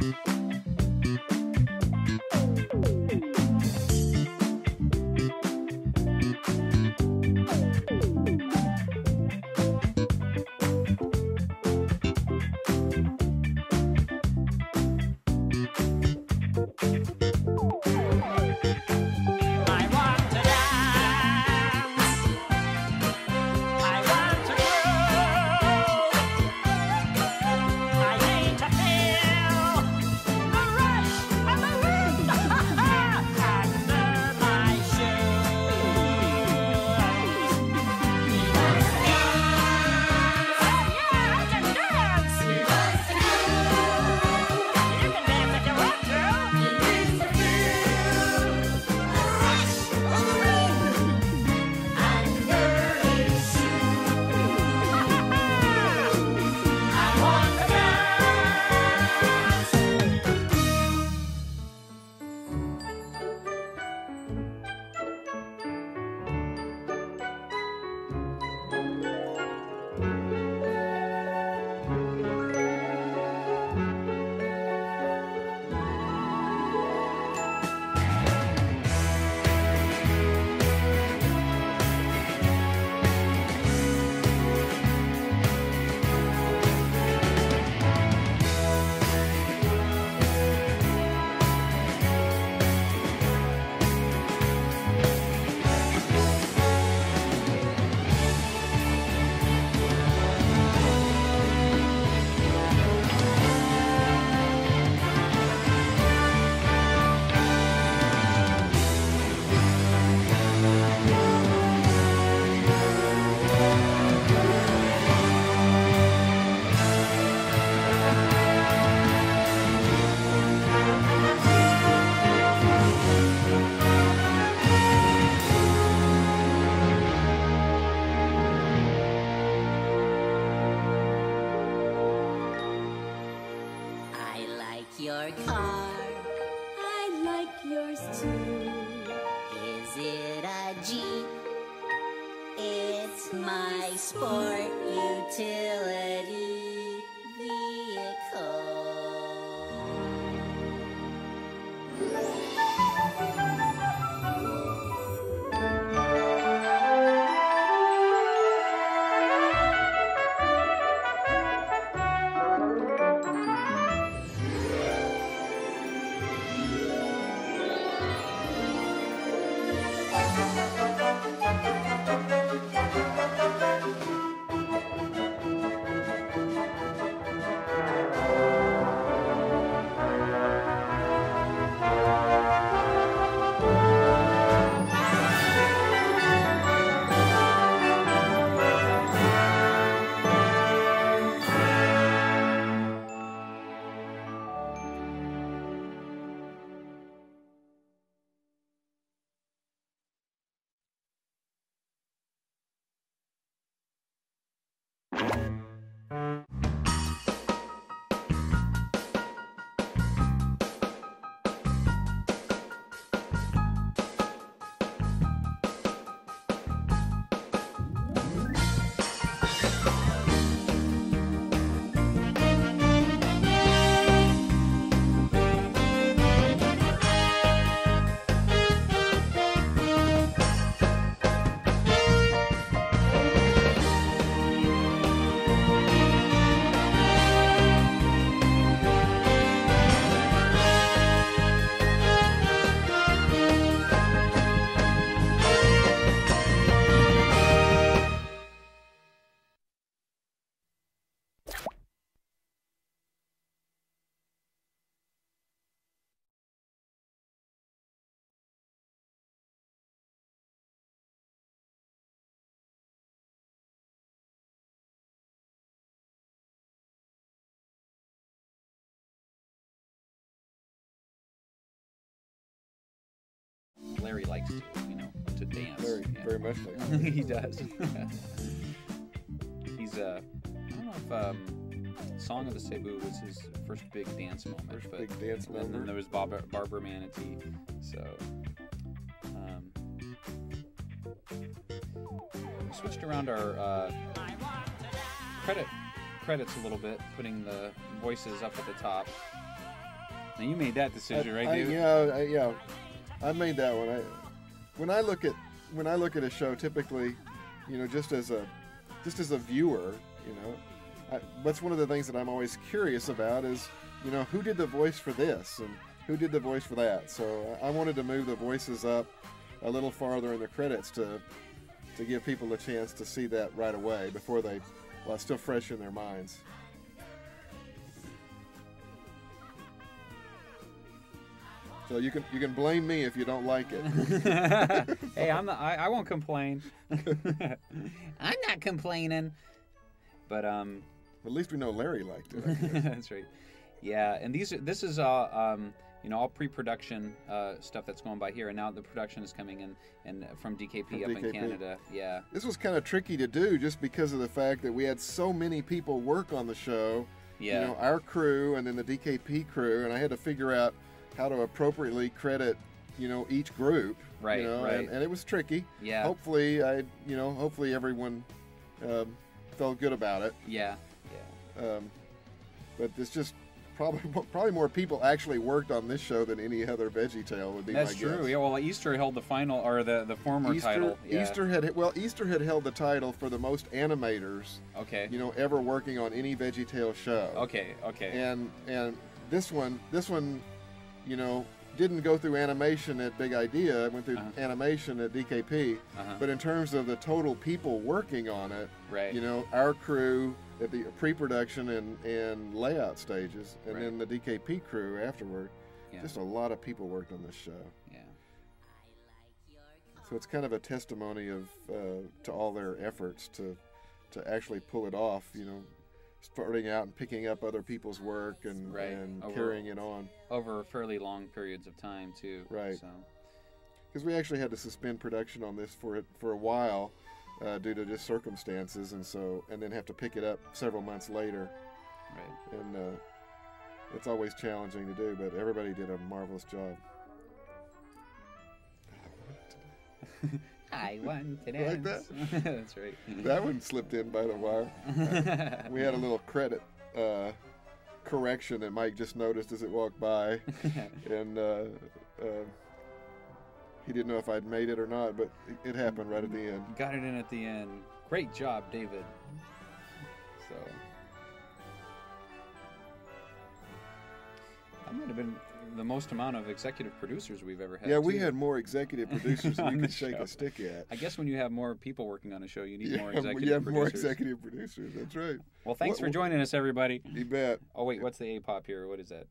I your car. I like yours too. Is it a Jeep? It's my sport utility Larry likes to, you know, to dance. Very, Yeah. very much like. he does. He's uh, I don't know if um, Song of the Cebu was his first big dance moment, First but big dance and then moment. there was Barbara, Barbara Manatee. So um, we switched around our uh, credit credits a little bit, putting the voices up at the top. Now you made that decision, right, I, yeah, I, yeah. I made that one. I, when I look at when I look at a show, typically, you know, just as a just as a viewer, you know, I, that's one of the things that I'm always curious about is, you know, who did the voice for this and who did the voice for that. So I wanted to move the voices up a little farther in the credits to to give people a chance to see that right away before they, well, it's still fresh in their minds. So you can you can blame me if you don't like it. hey, I'm not, I, I won't complain. I'm not complaining. But um, At least we know Larry liked it. That's right. Yeah, and these are this is all um, you know all pre-production uh, stuff that's going by here, and now the production is coming in and from DKP From up in Canada. Yeah, this was kind of tricky to do just because of the fact that we had so many people work on the show. yeah, You know, our crew and then the DKP crew, and I had to figure out how to appropriately credit, you know, each group. Right, You know, right. And, and it was tricky. yeah, Hopefully, I, you know, hopefully everyone um, felt good about it. yeah, yeah. Um, but it's just probably probably more people actually worked on this show than any other Veggie Tale would be That's my true. guess. Yeah, well, Easter held the final or the the former Easter, title. Yeah. Easter had well, Easter had held the title for the most animators, Okay. you know, ever working on any veggie tale show. Okay. Okay. And and this one, this one, you know, didn't go through animation at Big Idea. It went through Uh-huh. animation at DKP. Uh-huh. But in terms of the total people working on it, right. you know, our crew at the pre-production and, and layout stages, and Right. then the DKP crew afterward. Yeah. Just a lot of people worked on this show. yeah. So it's kind of a testimony of uh, to all their efforts to to actually pull it off. You know, starting out and picking up other people's work and Right. and Over- carrying it on. Over fairly long periods of time too. Right. So. Because we actually had to suspend production on this for it for a while uh, due to just circumstances, and so and then have to pick it up several months later. Right. And uh, it's always challenging to do, but everybody did a marvelous job. I want to Like dance. That's right. That one slipped in by the wire. We had a little credit uh, correction that Mike just noticed as it walked by, and uh, uh, he didn't know if I'd made it or not, but it happened right at the end. Got it in at the end. Great job, David. So that might have been the most amount of executive producers we've ever had. Yeah, we too. had more executive producers than you could shake show. a stick at. I guess when you have more people working on a show, you need Yeah, more you executive have more executive producers. That's right. Well, thanks What- for joining us, everybody. You bet. Oh wait, what's the A pop here? What is that?